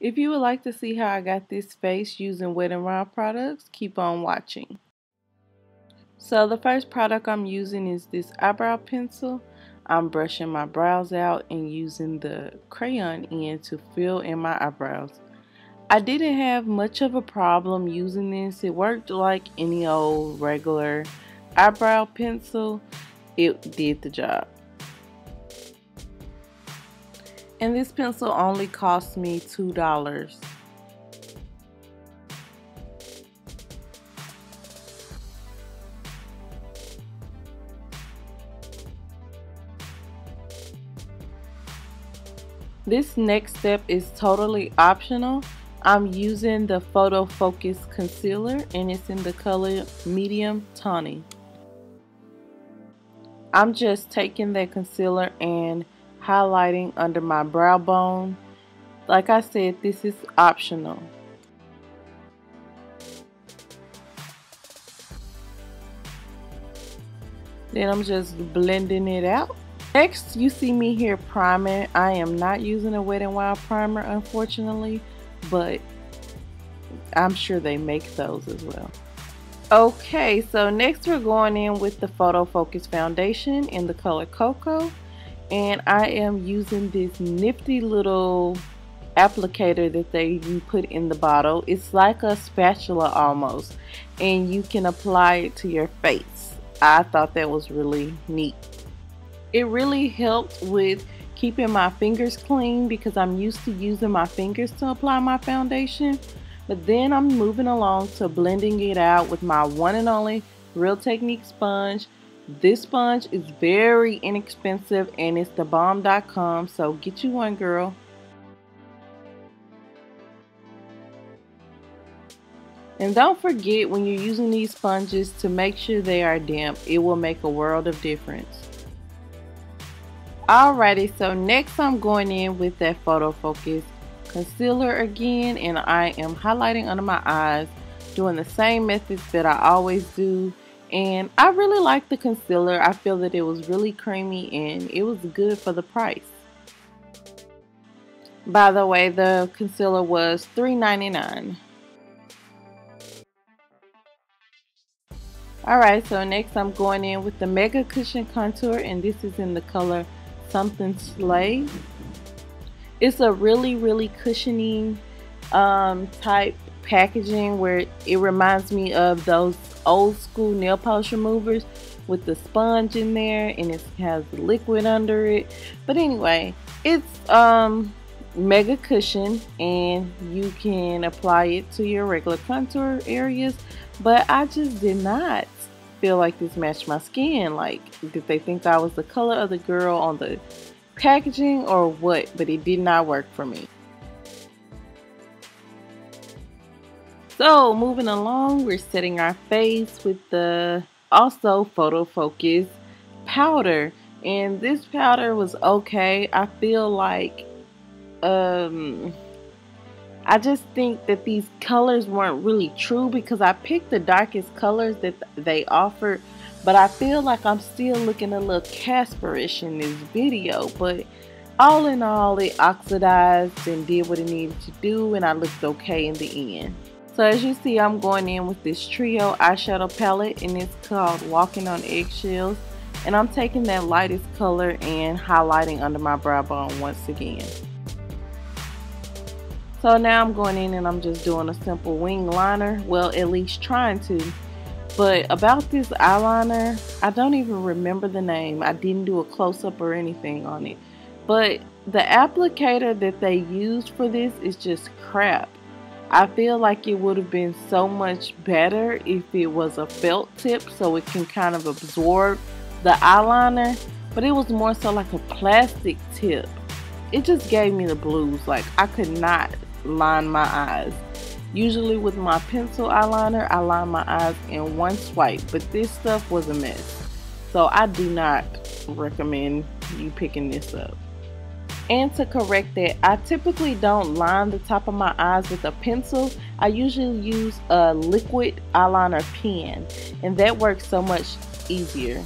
If you would like to see how I got this face using Wet n Wild products, keep on watching. So the first product I'm using is this eyebrow pencil. I'm brushing my brows out and using the crayon end to fill in my eyebrows. I didn't have much of a problem using this. It worked like any old regular eyebrow pencil. It did the job. And this pencil only cost me $2. This next step is totally optional. I'm using the Photo Focus Concealer and it's in the color Medium Tawny. I'm just taking that concealer and highlighting under my brow bone. Like I said, this is optional. Then I'm just blending it out. Next, you see me here priming. I am not using a Wet n Wild primer, unfortunately, but I'm sure they make those as well. Okay, so next we're going in with the Photo Focus Foundation in the color Cocoa. And I am using this nifty little applicator that they put in the bottle. It's like a spatula almost. And you can apply it to your face. I thought that was really neat. It really helped with keeping my fingers clean because I'm used to using my fingers to apply my foundation. But then I'm moving along to blending it out with my one and only Real Technique sponge. This sponge is very inexpensive and it's the bomb.com so get you one girl. And don't forget when you're using these sponges to make sure they are damp. It will make a world of difference. Alrighty, so next I'm going in with that Photo Focus concealer again and I am highlighting under my eyes doing the same methods that I always do and I really like the concealer. I feel that it was really creamy and it was good for the price. By the way, the concealer was $3.99. Alright, so next I'm going in with the Mega Cushion Contour and this is in the color something slay. It's a really, really cushioning um, type packaging where it reminds me of those old school nail polish removers with the sponge in there and it has liquid under it. But anyway, it's um, mega cushion and you can apply it to your regular contour areas. But I just did not feel like this matched my skin. Like, did they think I was the color of the girl on the packaging or what? But it did not work for me. So, moving along, we're setting our face with the also photo focus powder. And this powder was okay. I feel like um I just think that these colors weren't really true because I picked the darkest colors that they offered but I feel like I'm still looking a little Casperish in this video but all in all it oxidized and did what it needed to do and I looked okay in the end. So as you see I'm going in with this trio eyeshadow palette and it's called Walking on Eggshells and I'm taking that lightest color and highlighting under my brow bone once again. So now I'm going in and I'm just doing a simple wing liner. Well, at least trying to. But about this eyeliner, I don't even remember the name. I didn't do a close-up or anything on it. But the applicator that they used for this is just crap. I feel like it would have been so much better if it was a felt tip so it can kind of absorb the eyeliner. But it was more so like a plastic tip. It just gave me the blues. Like I could not line my eyes. Usually with my pencil eyeliner, I line my eyes in one swipe, but this stuff was a mess. So I do not recommend you picking this up. And to correct that, I typically don't line the top of my eyes with a pencil. I usually use a liquid eyeliner pen, and that works so much easier.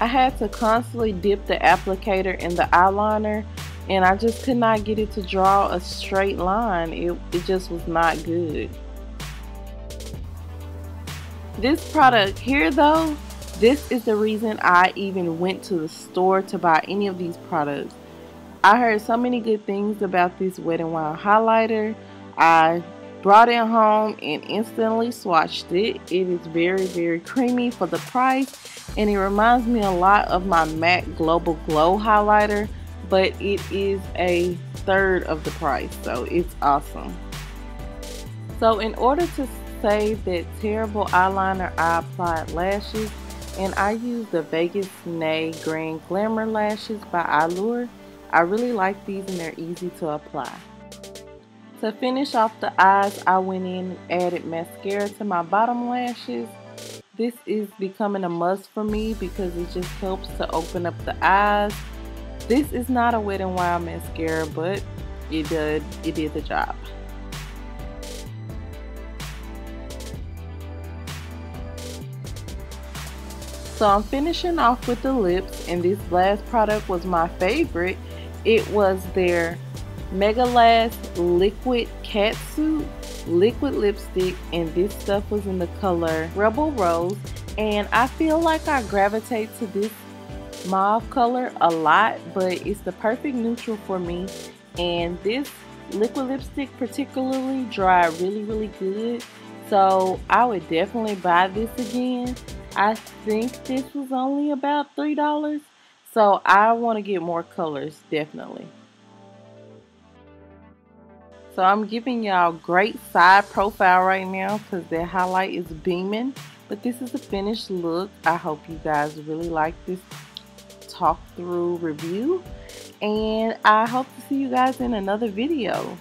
I had to constantly dip the applicator in the eyeliner and I just could not get it to draw a straight line. It, it just was not good. This product here though, this is the reason I even went to the store to buy any of these products. I heard so many good things about this Wet n Wild highlighter. I brought it home and instantly swatched it. It is very, very creamy for the price and it reminds me a lot of my MAC Global Glow highlighter but it is a third of the price so it's awesome. So in order to save that terrible eyeliner I applied lashes and I used the Vegas Nay Grand Glamour lashes by Allure. I really like these and they're easy to apply. To finish off the eyes, I went in and added mascara to my bottom lashes. This is becoming a must for me because it just helps to open up the eyes. This is not a Wet n Wild mascara, but it did, it did the job. So I'm finishing off with the lips and this last product was my favorite. It was their Megalast Liquid Catsuit Liquid Lipstick and this stuff was in the color Rebel Rose. And I feel like I gravitate to this mauve color a lot but it's the perfect neutral for me. And this liquid lipstick particularly dry really really good. So I would definitely buy this again. I think this was only about three dollars so I want to get more colors definitely so I'm giving y'all great side profile right now because their highlight is beaming. But this is the finished look. I hope you guys really like this talk through review. And I hope to see you guys in another video.